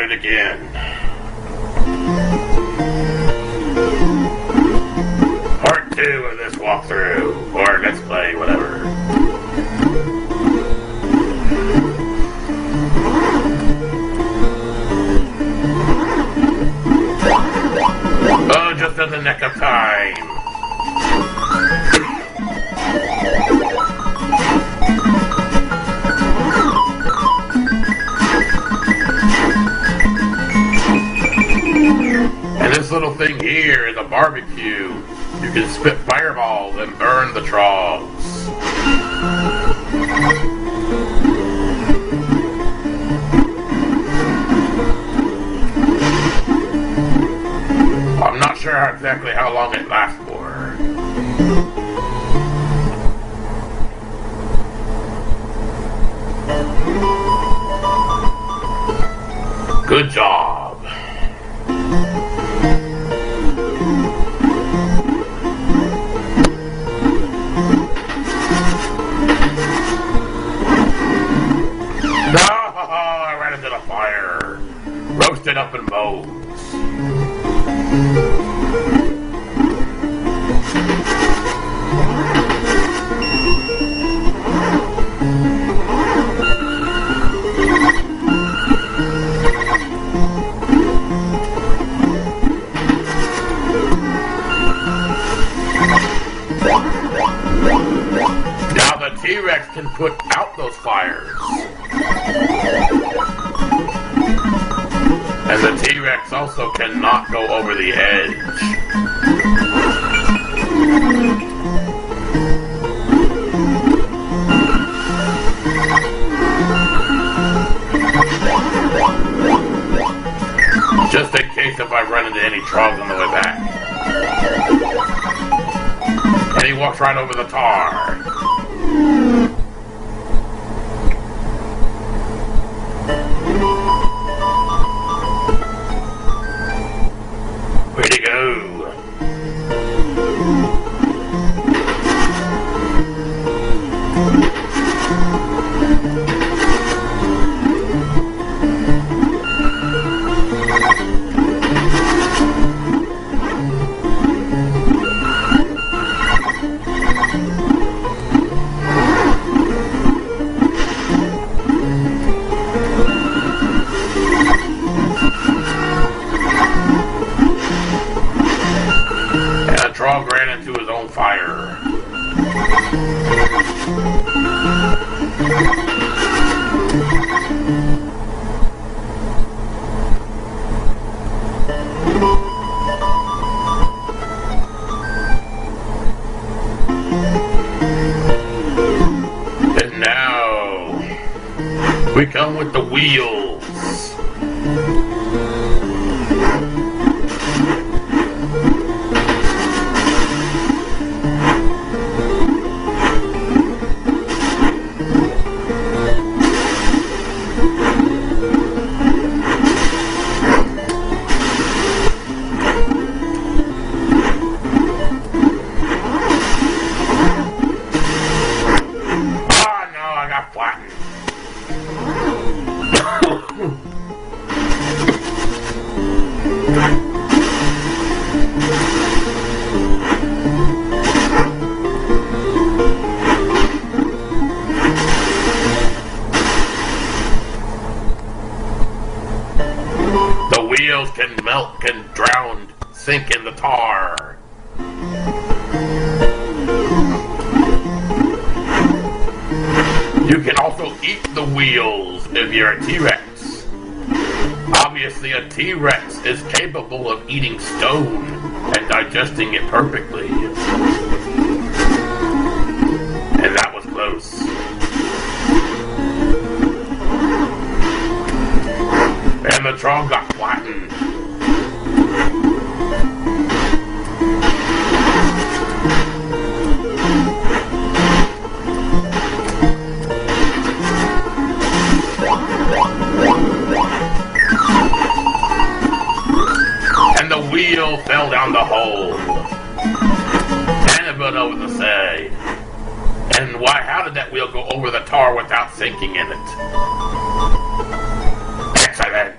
it again. Part two of this walkthrough, or let's play, whatever. Barbecue. You can spit fireballs and burn the trogs. I'm not sure exactly how long it lasts for. Good job. Into the fire. Roasted up in bones. Now the T-Rex can put out those fires. And the T-Rex also cannot go over the edge. Just in case if I run into any trogs on the way back. And he walks right over the tar. We come with the wheels. The wheels can melt, can drown, sink in the tar. You can also eat the wheels if you're a T-Rex. Obviously, a T-Rex is capable of eating stone and digesting it perfectly. Down the hole. Went over the side. And why, how did that wheel go over the tar without sinking in it? Excellent.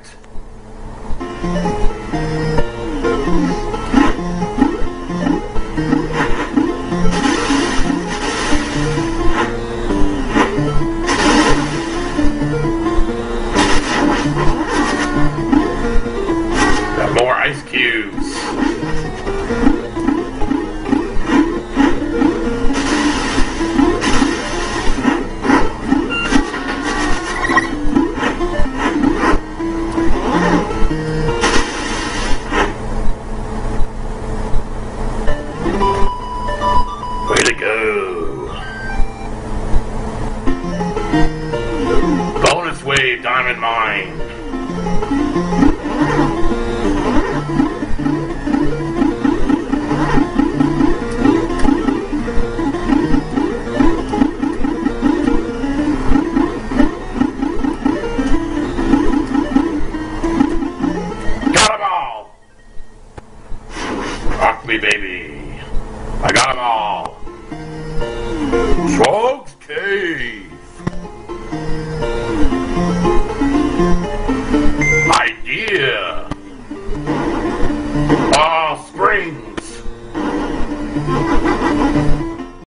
Diamond